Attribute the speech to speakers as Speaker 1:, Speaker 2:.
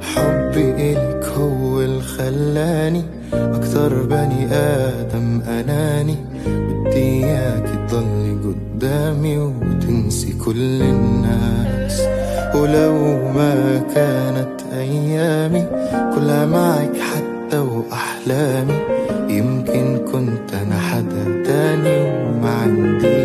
Speaker 1: حبي إلك هو اللي خلاني أكتر بني آدم أناني. بدي إياك تضلي قدامي وتنسي كل الناس. ولو ما كانت أيامي كلها معك حتى وأحلامي. يمكن كنت أنا حدا تاني وما عندي